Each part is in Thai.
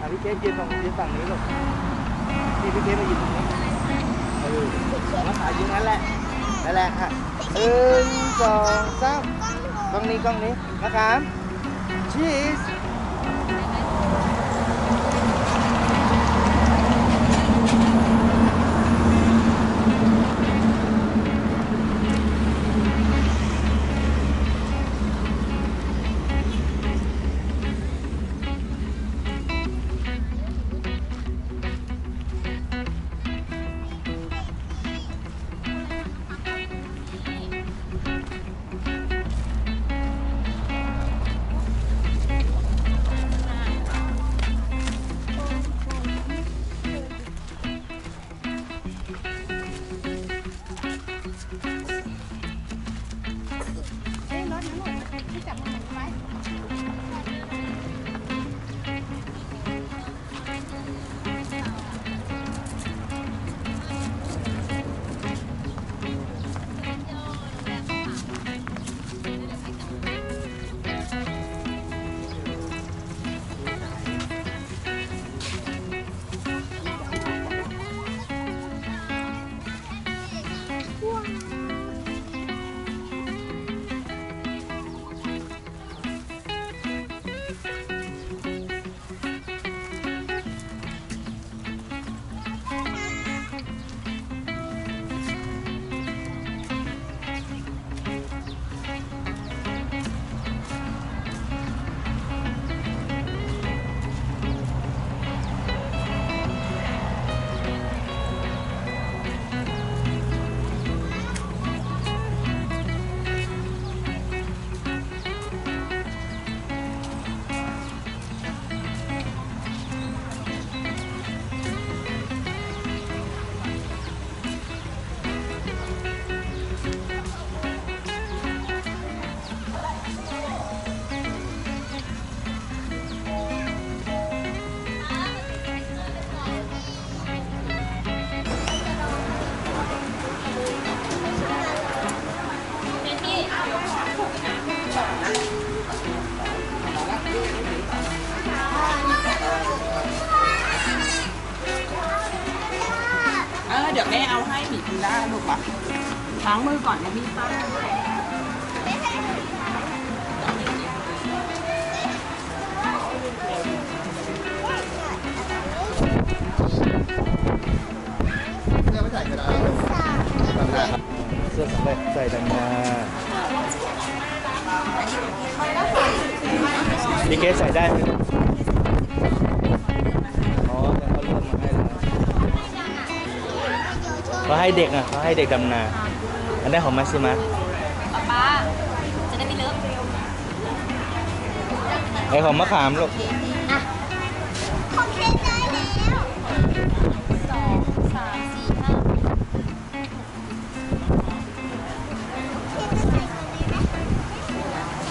อะพี่เกดยืนตรงยืนฝั่งนี้ลูกพี่พี่เกดมายืนตรงนี้เออแล้วขายืนนั่นแหละนั่นแหละค่ะหนึ่งสองสามกล้องนี้กล้องนี้นะครับชีส ก่อนนะพี่ป้าเสื้อไม่ใส่กระดาษเสื้อสำเร็จใส่ดังนาพี่เกดใส่ได้ไหมอ๋อแต่เขาเริ่มมาให้แล้วเขาให้เด็กอะเขาให้เด็กดำนา อันนี้ของมาซิมัสป้าจะได้ไม่เลอะไอของมะขามลูกของเทนได้แล้วสองสามสี่ห้า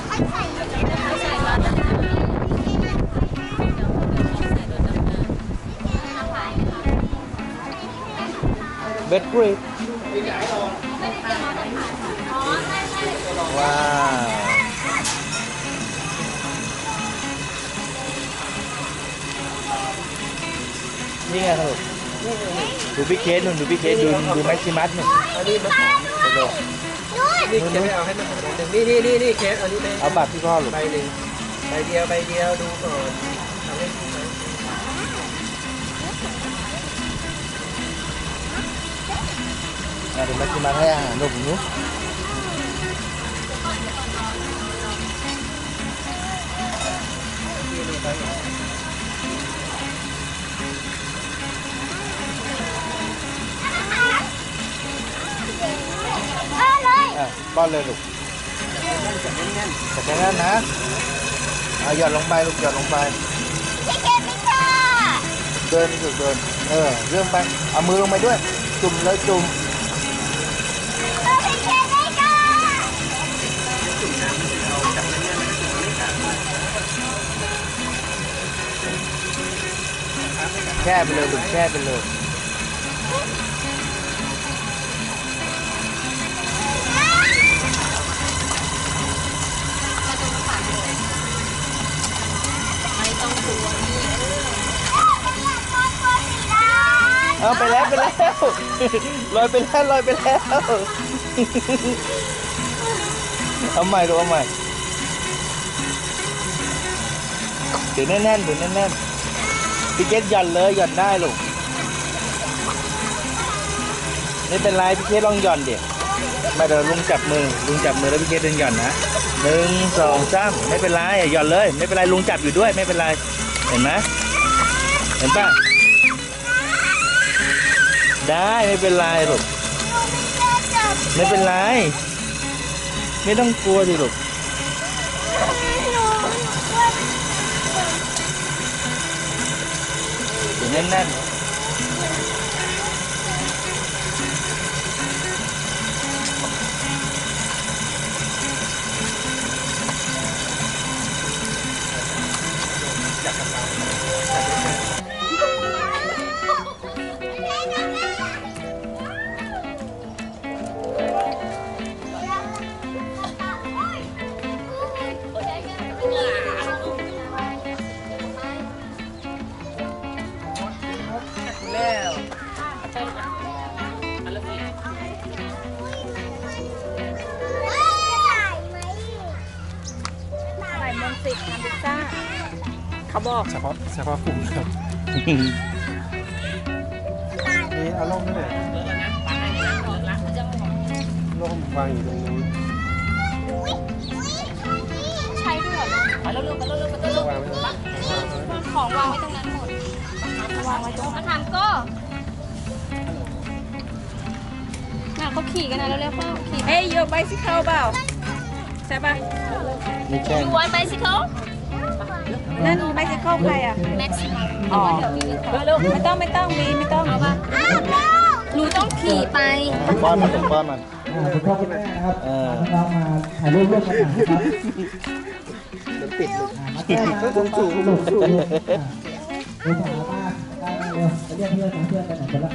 ใส่ใส่ก่อนนะเบดกรีด ว้าวนี่ไงครับลูกดูพี่เคสนู่นดูพี่เคสดูดูแม็กซิมัสนู่นอันนี้มันเร็วนี่เคสไม่เอาให้มันหนึ่งนี่นี่นี่นี่เคสอันนี้ๆเอาบัตรพี่พ่อลูกใบหนึ่งใบเดียวใบเดียวดูก่อนทำให้ดูไหมอะเดี๋ยวแม็กซิมัสให้อาหารลูกหนู เออเลย อ่ะป้อนเลยลูกแต่แค่นั้นนะเอาหยอดลงไปลูกหยอดลงไป พี่เกดไม่ชอบ เดินสุดเดิน เออ เรื่องไป เอามือลงไปด้วย จุ่มเลยจุ่ม แช่ไปเลยลูกแช่ไปเลยไม่ต้องกลัวนี่เออเอาไปแล้วไปแล้วลอยไปแล้วลอยไปแล้วเอาใหม่ดูเอาใหม่ถือแน่นๆถือแน่นๆ พี่เกดหย่อนเลยหย่อนได้ลูกไม่เป็นไรพี่เกดลองหย่อนเดิมาเดี๋ยวลุงจับมือลุงจับมือแล้วพี่เกดเดินหย่อนนะหนึ่งสองสามไม่เป็นไรหย่อนเลย ไม่เป็นไรลุงจับอยู่ด้วยไม่เป็นไรเห็นไหมเห็นป่ะได้ไม่เป็นไรลูกไม่เป็นไร ไม่ต้องกลัวดิลูก ถือ ส่มนต์สิทธิ์ทำพิซซ่าเขาบอกเฉพาะเฉพาะกลุ่มครับนี่เอาล่มด้วยเลยล่มวางอยู่ตรงนู้นใช้ด้วยเหรอไปเร็วๆไปเร็วๆไปเร็ววางไว้ตรงนั้นของวางไว้ตรงนั้นหมดๆวางไว้ตรงมาถามก็น่ะเขาขี่กันนะเร็วๆเขาขี่เฮ้ยโยกไบซิเคิลเปล่าใช่ป่ะ ไม่ใช่ you want bicycle นั่น bicycle ใครอะแม็กซ์อ๋อเร็วๆไม่ต้องไม่ต้องมีไม่ต้องเอาป่ะหนูต้องขี่ไปป้อนมันป้อนมันคุณพ่อคุณแม่นะครับเออน้องๆมาถ่ายรูปร่วมกันหน่อยนะครับมันปิดเลยอ่ามาแก้นะครับสูงสูงสูงสูงดูสาวมาได้เร็วไปเรียกเพื่อนมาเพื่อนไปไหนกันละ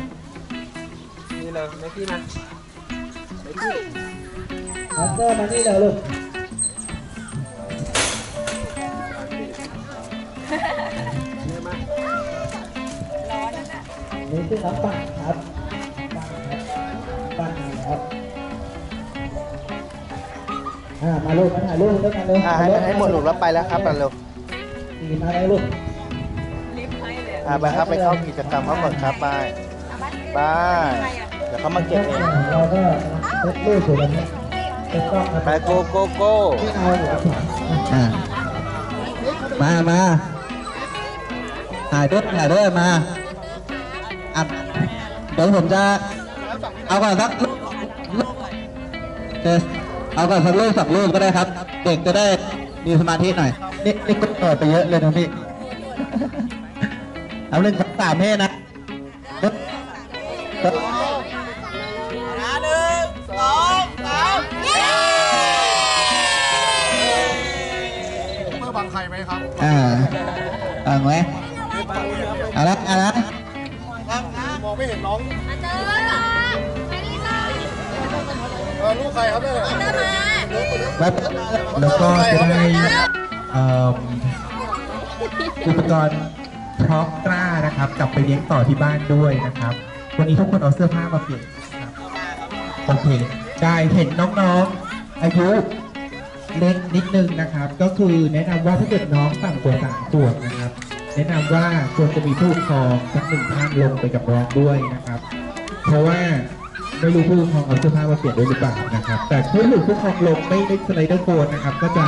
นี่เลยไม่พี่นะไม่พี่มาเจอมานี่เร็วลูก นี่คือน้ำปั่นครับปั่นครับปั่นมาแล้วอ่ามาลูกมาถ่ายรูปด้วยกันเลยอะให้ให้หมดลูกแล้วไปแล้วครับมาเร็วดีมาเลยลูกลิฟต์ให้เลยอะไปครับไปเข้ากิจกรรมเขาก่อนครับไปไปเดี๋ยวเขามาเก็บเองเราก็เซตรูปอยู่แบบนี้เป็นกล้องนะไปโกโกโก้ที่เอาอยู่กับอ่ามามาถ่ายด้วยถ่ายด้วยมา อะเดี๋ยวผมจะเอาก่อนสักรูปเออเอาก่อนสักรูปสักรูปก็ได้ครับ เด็กจะได้มีสมาธิหน่อย นี่นี่ก็เปิดไปเยอะเลยนะพี่ เอาเรื่องสามเมตรนะเมื่อบังใครไหมครับ อ่าเอาไหมเอาละเอาละมอง ไม่เห็นน้องมาเจอไปนี่เลยเออลูกใครครับเนี่ยเจอมาแล้วแล้วก็จะได้อุปกรณ์พร้อมกล้านะครับ กลับไปเลี้ยงต่อที่บ้านด้วยนะครับ วันนี้ทุกคนเอาเสื้อผ้ามาเปลี่ยนครับโอเคได้เห็นน้องๆ อายุเล็กนิดนึงนะครับ ก็คือแนะนำว่าถ้าเกิดน้องต่ำกว่าสามขวบนะครับ แนะนำว่าควรจะมีผู้ปกครองสักหนึ่งท่านลงไปกับน้องด้วยนะครับ เพราะว่าไม่รู้ผู้ปกครองเอาเสื้อผ้ามาเปลี่ยนด้วยหรือเปล่านะครับ แต่ถ้าหนูผู้ปกครองลงไม่ได้สไลเดอร์โคนนะครับ ก็จะ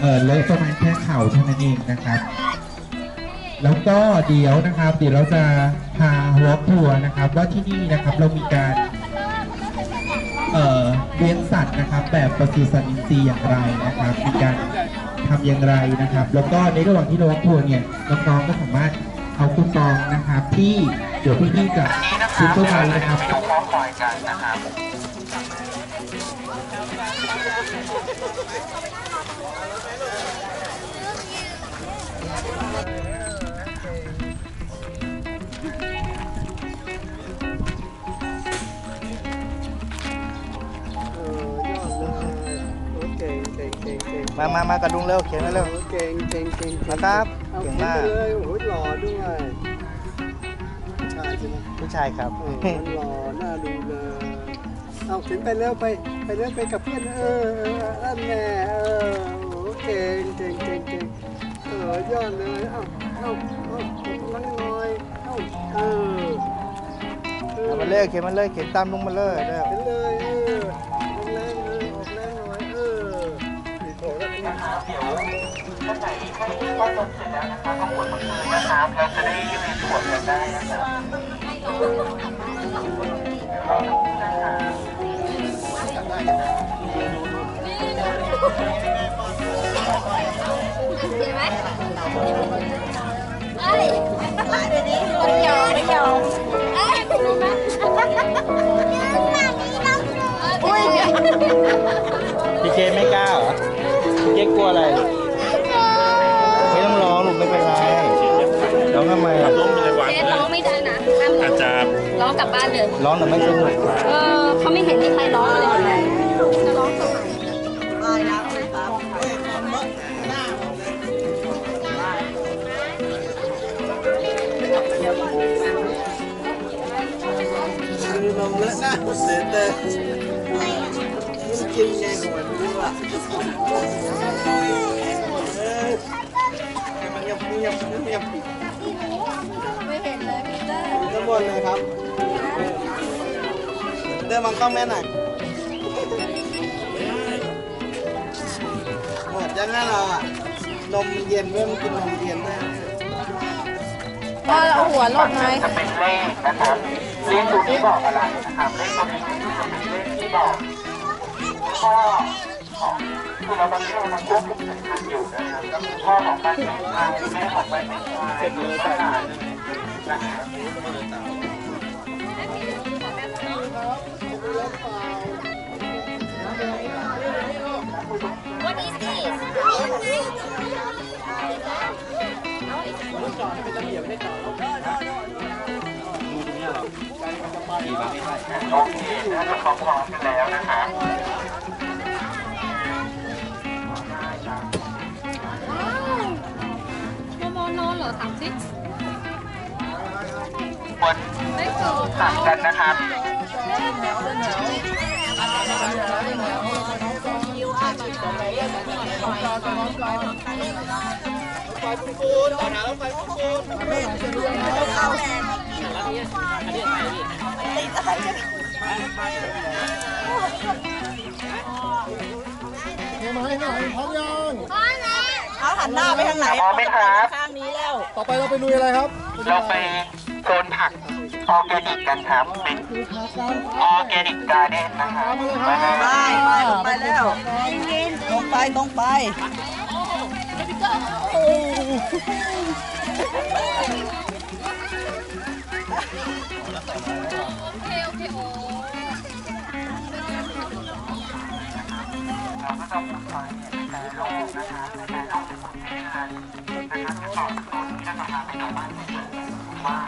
เออเลอะประมาณแค่เข่าเท่านั้นเองนะครับ แล้วก็เดี๋ยวนะครับ เดี๋ยวเราจะพาวอล์กทัวร์นะครับ ว่าที่นี่นะครับเรามีการเอ่อเลี้ยงสัตว์นะครับ แบบปศุสัตว์อินทรีย์อย่างไรนะครับมีการ ทำอย่างไรนะครับ แล้วก็ในระหว่างที่เราวอล์กทัวร์เนี่ยน้องๆก็สามารถเอาคูปองนะครับที่เดี๋ยวพี่ๆจะซื้อตัวไปนะครับเอ มามามากระดุงเร็วเขียนเร็วเก่งเก่งเก่งนะครับเอาเก่งเก่งมากไปเลยโอ้โหหล่อด้วยชายใช่ไหมผู้ชายครับเออมันหล่อน่าดูเลยเอาเข็นไปเร็วไปไปเร็วไปกับเพื่อนเออเออนั่นแน่เออโอ้เก่งเก่งเก่งเก่งเออยอดเลยเอ้าเอ้าเอ้านั่งหน่อยเอ้าเออออเอามาเลยเข็นมาเลยเข็นตามลุงมาเลยเด้อเห็นเลยเอออ แล้วนี่ท่านไหนให้ข้อมูลเสร็จแล้วนะครับก็กดมาคืนนะครับเราจะได้รีพอร์ตกันได้นะครับเห็นไหมเอ้ยเดี๋ยวนี้ไม่ยอมไม่ยอมเอ้ยเป็นไหมอุ้ย พี่เคไม่กล้าเหรอ เคกลัวอะไร ไม่ต้องร้องลูกไม่เป็นไรร้องทำไมอะเจ๊ร้องไม่ได้นะห้ามอาจจะร้องกลับบ้านเลย ร้องแต่ไม่สนุกเออเขาไม่เห็นมีใครร้องเลยจะร้องทำไม คือนและหน้าเสียแต่มันกินไงของมันไม่รู้อะเออมันยับมันยับมันยับไม่เห็นเลยพีเตอร์ข้างบนเลยครับ เดินมองกล้องแม่หน่อยหมดยังไงเราอะนมเย็นเว้ยมันกินนมเย็นได้ไหมพอเอาหัวลงไหมจะเป็นเลขนะครับเลขตัวนี้บอกอะไรนะครับเลขตัวนี้จะเป็นเลขที่บอก ข้อของคือเราตอนนี้เรากำลังควบคุมสำคัญอยู่นะครับก็คือพ่อของบ้านม่ชายแม่ของบ้านแม่ชายหรือว่าหลานนะครับ What is this โอเคน่าจะพร้อมๆกันแล้วนะครั อนเหรอถามสิคนไม่เกิดต่างกันนะครับพ่อนะเขาหันหน้าไปทางไหนพร้อมไหมครับข้างนี้แล้ว ต่อไปเราไปลุยอะไรครับเราไปโซนผักออร์แกนิกกันครับเป็นออร์แกนิกการ์เด้นนะครับไปเลยไปไปลงไปแล้วลงไปลงไปเราก็ต้องฝึกฝนในการลงนะครับในการลงทุนในการนะครับจะบอกตัวนี้นะครับ ให้กับบ้านว่า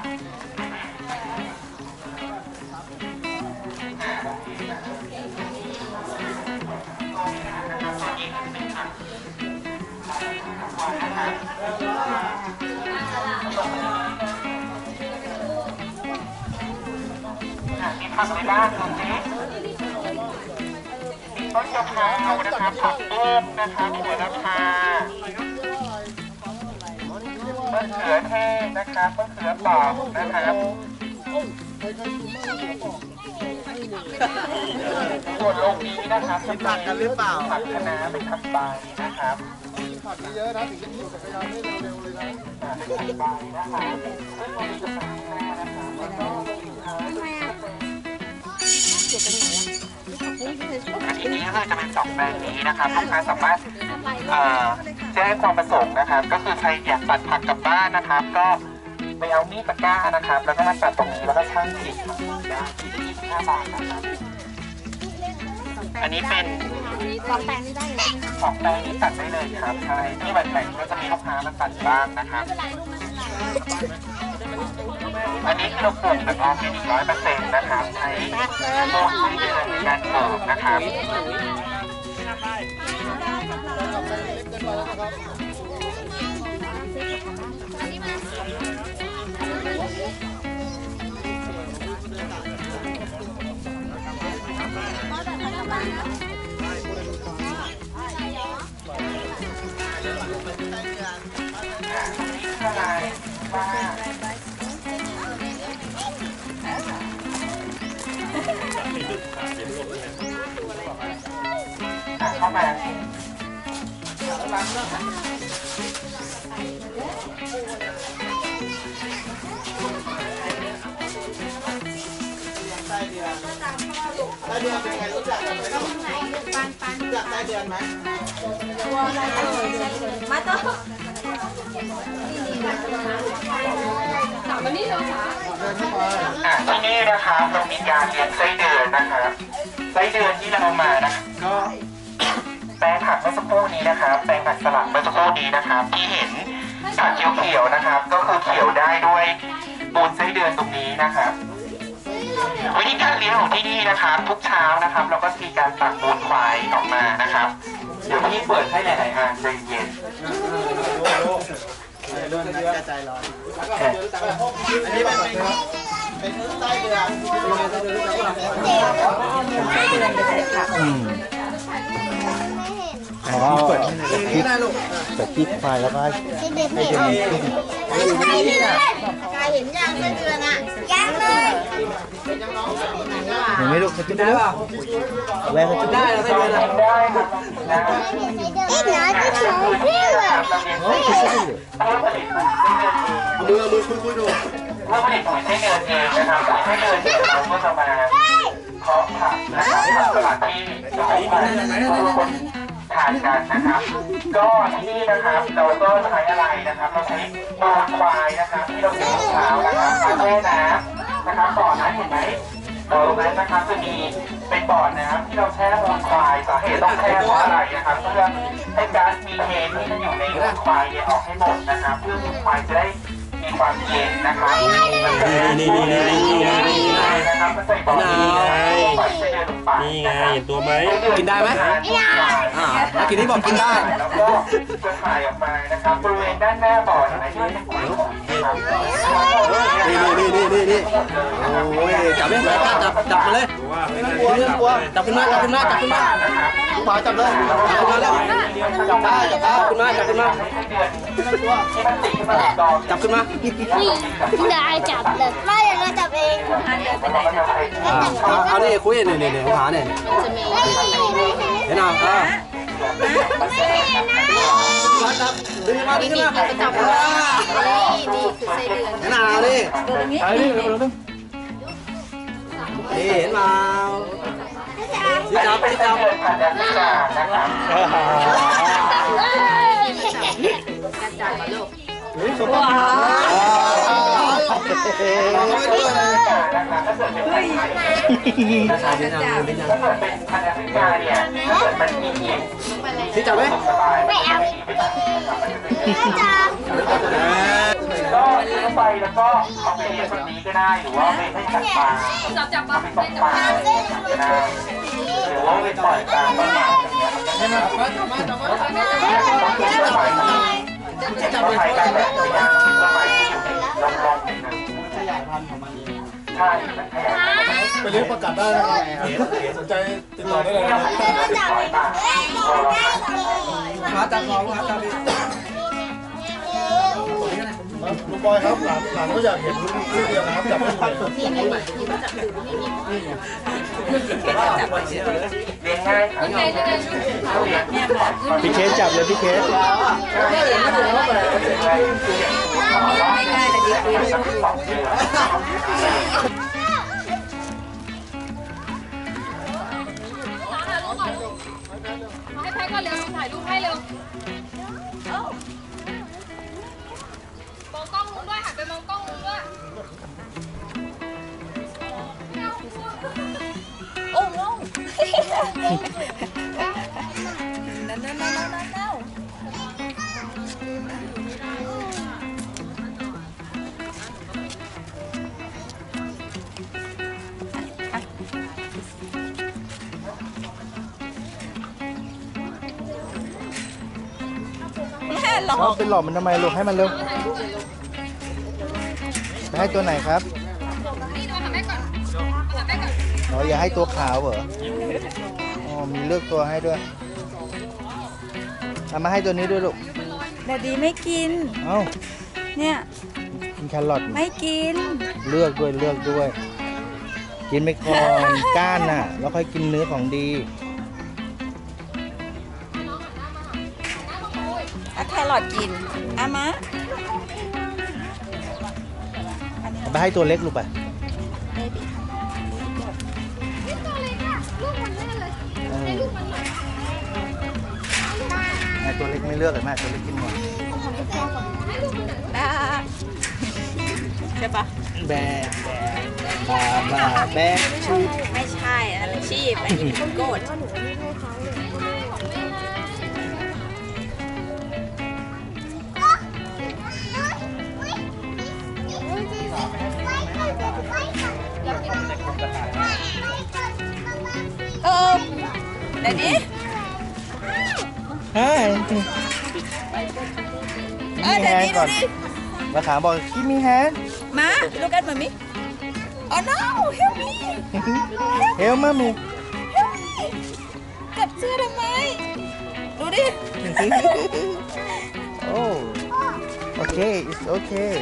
มีผักในบ้าตรงนี้ต้นกะเพรานะครับผักบุ้งนะครับหัวละพา มะเขือเทศนะครับมะเขือเปอกนะครับส่วนลงนี้นะครับจะเป็นกันหรือเปล่าผักคะน้าเป็นผักใบนะครับผักเยอะนะถึงจะขี่จักรยานได้เร็วๆเลยนะผักใบนะครับซึ่งมันจะเป็นหน้านะครับแล้วก็อันนี้ก็คือจะเป็นสองแบรนด์นี้นะครับลูกค้าสามารถเอ่อแจ้งความประสงค์นะครับ ก็คือใครอยากตัดผักกลับบ้านนะครับ ก็ไปเอามีดตะกร้านะครับ แล้วก็มาตัดตรงนี้แล้วก็ช่างขีดได้ขีดละ25บาทนะครับ อันนี้เป็นสองแปลงนี่ได้เลยของแปลงนี้ตัดได้เลยครับใช่ที่บัตรแบ่งก็จะมีลูกค้ามาตัดบ้างนะครับอันนี้คือเราปลูกแบบออร์แกนิกร้อยเปอร์เซ็นต์นะครับ ใช้โมกไส้เดือนในการปลูกนะครับ เข้ามา ไส้เดือนไส้เดือนเป็นไงรู้จักกันไหมรู้จักไส้เดือนไหมมาต่อเดินเข้าไปอะที่นี่นะครับเรามีการเลี้ยงไส้เดือนนะครับไส้เดือนที่เรามานะก็ แปลงผักเมื่อสักครู่นี้นะครับ แปลงผักสลัดเมื่อสักครู่นี้นะครับ ที่เห็นผักเขียวๆนะครับ ก็คือเขียวได้ด้วยปูนไส้เดือนตรงนี้นะครับ วิธีการเลี้ยงของที่นี่นะครับ ทุกเช้านะครับ เราก็มีการตักมูลควายออกมานะครับ เดี๋ยวพี่เปิดให้หลายๆอันใจเย็นเดินนะกระจายร้อนอันนี้เป็นเป็นไส้เดือนอืมเปิ ดพริกเปิดพริกไฟแล้วก็ให้เด็กไม่เห็นใช่เดือนกายเห็นยังไส้เดือนอะยังเลยเห็นไหมลูกเขาจุดได้ป่ะแววเขาจุดได้แล้วไส้เดือนอะได้ครับได้เอ็งหนาจะใช้เพื่อเราเลี้ยงไส้เดือนเพื่อผลิตปุ๋ยไส้เดือนเองมือมือคุยคุยดูเพื่อผลิตปุ๋ยไส้เดือนเองนะครับปุ๋ยไส้เดือนเนี่ยเราก็จะมาเพาะผักนะครับผักสลัดที่จะให้มาคน ทานกันนะครับ ก็ที่นี่นะครับเราก็ใช้อะไรนะครับเราใช้มูลควายนะครับที่เราเก็บเช้านะครับมาแช่น้ำนะครับบ่อนั้นเห็นไหมบ่อตรงนั้นนะครับจะมีเป็นบ่อน้ำที่เราแช่มูลควายสาเหตุต้องแช่เพราะอะไรนะครับเพื่อให้ก๊าซมีเทนที่มันอยู่ในมูลควายเนี่ยออกให้หมดนะครับ เพื่อมูลควายจะได้ ความเย็นนะครับนี่นี่นี่นี่นี่นี่นี่นะครับก็ใส่บ่อนี้นะครับปล่อยไส้เดือนลงไปนี่ไงเห็นตัวไหมกินได้ไหมอ่าแล้วกินที่บอกกินได้แล้วก็จะถ่ายออกมานะครับบริเวณด้านหน้าบ่อเห็นไหมที่เป็นปุ๋ย นี่นี่นี่นี่นี่นี่โอ้ยจับไม่ได้จับจับมาเลยไม่ต้องกลัวจับขึ้นมาจับขึ้นมาจับขึ้นมาลูกหมาจับเลยจับมาแล้วจับได้จับได้ขึ้นมาจับขึ้นมาไม่ต้องกลัวที่มันติดขึ้นมาติดกองจับขึ้นมาได้จับเลยไม่เดี๋ยวเราจับเองเอาเนี่ยคุยเนี่ยเนี่ยเนี่ยหาเนี่ยเห็นอะ อ่าจับดึงมาดึงมาจับมานี่นี่คือไส้เดือนเห็นอะนี่ไอ้นี่นี่เห็นมาที่จับที่จับเดือนพันธุ์แอฟริกานะครับ เฮ้ยนะครับถ้าเกิดเป็นพันธุ์ไทยถ้าเกิดเป็นพันธุ์แอฟริกาเนี่ยถ้าเกิดมันมีเห็บที่จับไหมสบายไม่เอาไม่จับก็เลี้ยงไปแล้วก็เอาไปเลี้ยงแบบนี้ก็ได้หรือว่าไปให้สัตว์ป่าจับจับมาไปตกปลาก็ได้หรือว่าไปปล่อยตามต้นไม้อย่างเงี้ยมันก็จะมีต้นไม้ที่จับไปกันแบบพยายามต้นไม้ ที่อยู่ในลมๆนิดนึงขยายพันธุ์ของมันเอง ใช่มันขยายพันธุ์ ไปเลี้ยงประกาศได้นะครับสนใจติดต่อได้เลยนะที่เราไปร้อยบาทหาจับของหาจับดิลุงบอยครับหลานหลานก็อยากเห็นลูกเดียวนะครับจับไม่ได้เลี้ยงง่ายครับพี่เคสจับเลยพี่เคส ให้แพ็กก่อนเร็วถ่ายรูปให้เร็วมองกล้องลุงด้วยหันไปมองกล้องลุงด้วยโอ้โห เอาเป็นหลอมมันทำไมลูกให้มันเร็วจะให้ตัวไหนครับนี่ดูหันไปก่อนหันไปก่อนอ๋ออย่าให้ตัวขาวเหรออ๋อมีเลือกตัวให้ด้วยเอามาให้ตัวนี้ด้วยลูกแต่ดีไม่กิน เอ้าเนี่ยกินแครอทไม่กิน เลือกด้วยเลือกด้วย กินไปก่อนก้านน่ะ แล้วค่อยกินเนื้อของดี รอทกินอามาเอาไปให้ตัวเล็กลูกไปนี่ตัวเล็กอะลูกมันแน่เลยเออให้ลูกมันหน่อยให้ตัวเล็กไม่เลือกเลยแม่ตัวเล็กกินหมดให้ลูกมันหน่อยได้ใช่ปะแบกแบกบาบาแบกชีพไม่ใช่อันนั้นชีพอันนี้โกด เเดี๋ยวนี้เฮ้ยเออเดี๋ยวนี้ดูดิมาถามบอกกิมมี่แฮน มา look at mommy oh no help me เฮลมามีกัดเสื้อทำไม ดูดิ โอ้โอเค it's okay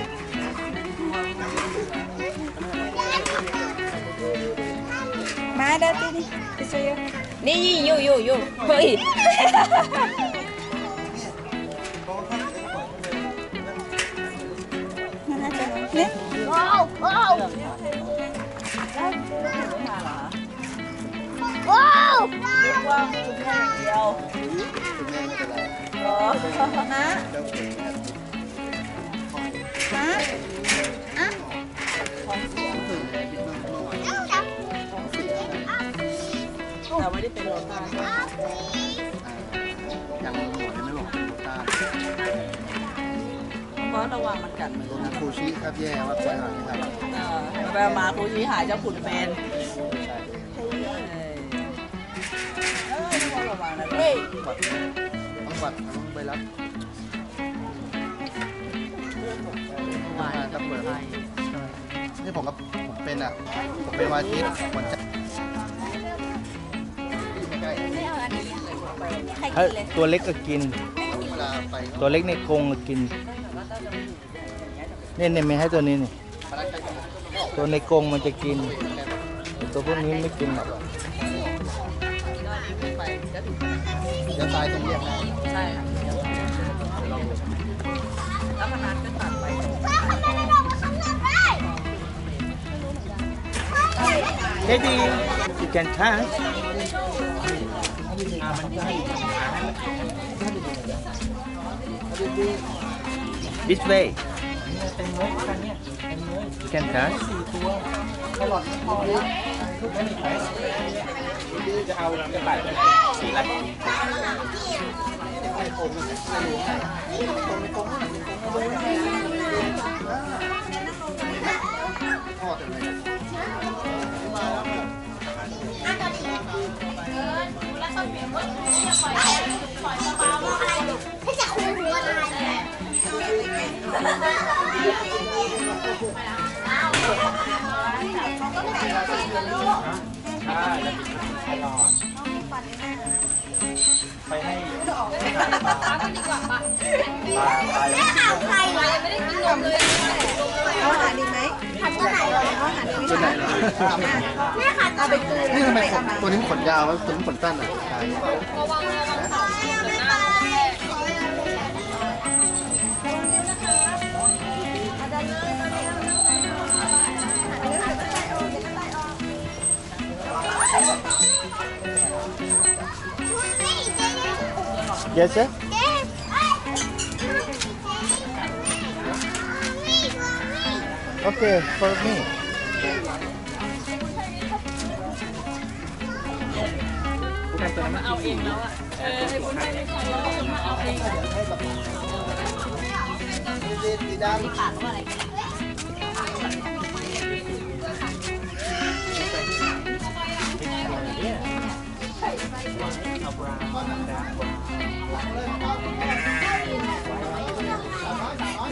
มาเดี๋ยวดินี่ไปช่วยอยู่ นี่อยู่อยู่อยู่เฮ้ยนี่ว้าวว้าวว้าวว่าคุณแม่อย่างเดียวฮะฮะอะ ไม่ได้เป็นโรตายังหัวไม่บอกเป็นโรต้าเพราะระวังมันกัดมือโรนาคูชิครับแย่ว่าป่วยหายครับเออไปมาครูชี้หายเจ้าขุนเป็นเออเออต้องระวังนะเฮ้ยต้องบัตรต้องใบรับหวานกับเปิดไฟนี่ผมกับผมเป็นอะผมเป็นวันอาทิตย์วันจันทร์ รเฮ้กิยนเลยตัวเล็กก็กินๆเวลาไปตัวเล็กในกรงก็กินเนี่ยเนี่ยไม่ให้ตัวนี้นี่พนักงานตัวในกรงมันจะกินแต่ตัวพวกนี้ไม่กินหรอกเดี๋ยวตายตรงเรียกนะใช่ค่ะแล้วพนันก็ตัดไปเฮ้ดี you can touch this way you can touch พ่อแต่ไหน ให้จะคุยหัว อะไรแม่ข่าใครไม่ได้กินนมเลยเอาอาหารดีไหมขัดตัวไหนวะเอาอาหารดีไหมตัวไหนแม่ขัดตัวไปคืนนี่ทำไมขนตัวนี้ขนยาววะตัวนี้ขนสั้นอะระวังระวัง Yes, sir? Okay, for me. Yeah. อาเองแล้วอะเออให้คุ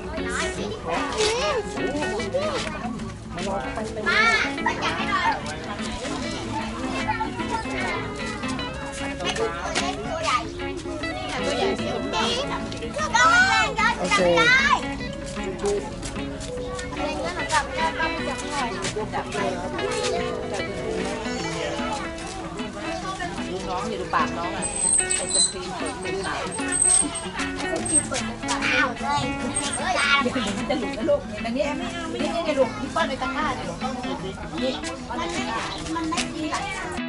ณแม่สอ นเรามาเอาเองสีดำปากว่าอะไรมาไปจับให้หน่อยให้ตัวเล็กตัวใหญ่ตัวใหญ่สีผมดีต้องเล่นก็จับได้อะไรเงี้ยหนูจับไม่ได้ก็ไม่จับหน่อยนี่ดูปากน้องอะไอศครีมเปิดเป็นปากอ้าวเลยตาเดี๋ยวมันจะหลุดนะลูกอันนี้ไม่เอาไม่ได้ในลูกนี่ป้อนในตะกร้าเนี่ยลูกนี่ป้อนในตะกร้ามันไม่กินหรอก